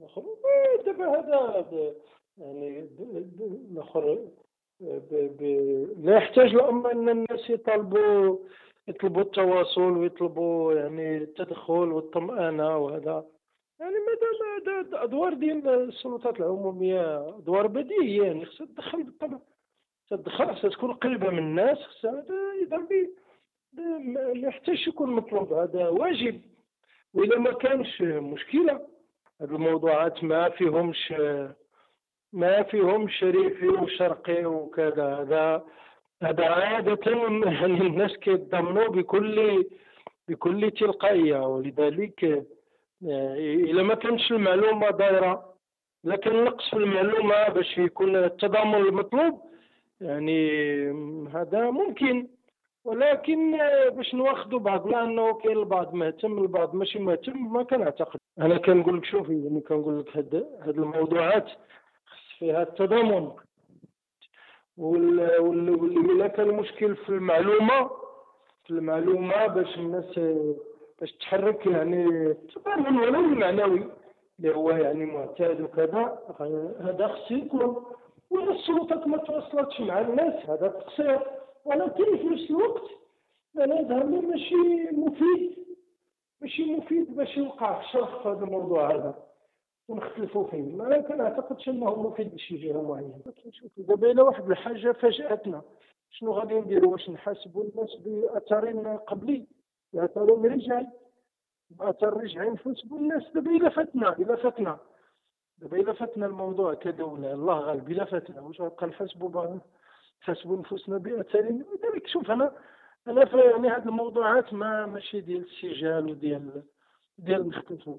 الآخر آه، دابا هذا يعني ب- لا يحتاج الأمر أن الناس يطالبوا يطلبوا التواصل ويطلبوا يعني التدخل والطمأنة وهذا. يعني مادام هذا أدوار ديال السلطات العمومية أدوار بديهية يعني خصها تدخل بالطبع تدخل خصها تكون قريبة من الناس خصها هذا يدار به ما يحتاجش يكون مطلوب هذا واجب. وإذا ما كانش مشكلة هاد الموضوعات ما فيهمش ما فيهمش شريفي وشرقي وكذا. هذا هذا عادة يعني الناس كيتضامنوا بكل بكل تلقائية. ولذلك آه، إذا ما كانش المعلومة دايرة كان نقص في المعلومة باش يكون التضامن المطلوب يعني هذا ممكن. ولكن باش نواخذوا بعضنا انه كاين البعض مهتم البعض ماشي مهتم ما كنعتقد. أنا كنقول لك شوفي يعني كنقول لك هاد هاد الموضوعات خص فيها التضامن. وال- وال- كان المشكل في المعلومة في المعلومة باش الناس باش تحرك يعني التضامن ولو المعنوي اللي هو يعني معتاد وكذا هذا خص يكون. وإذا السلطات ما توصلتش مع الناس هذا تقصير. ولكن في نفس الوقت؟ أنا يظهر لي ماشي مفيد ماشي مفيد باش يوقع في في هذا الموضوع هذا. ونختلفوا فيه. ما كنعتقدش أنه مفيد لشي جهه معينه لكن شوف دابا إلى واحد الحاجة فاجأتنا. شنو غادي نديروا واش نحاسبوا الناس باثر قبلي باثر رجعي باثر رجعي نحاسبوا الناس. دابا إلى فاتنا إلى فاتنا. دابا إلى فاتنا الموضوع كدولة. الله غالب إلى فاتنا. واش غنبقى نحاسبوا بعض نحاسبوا نفوسنا باثر لذلك شوف أنا أنا في يعني هاد الموضوعات ما ماشي ديال السجال وديال ديال نختلفوا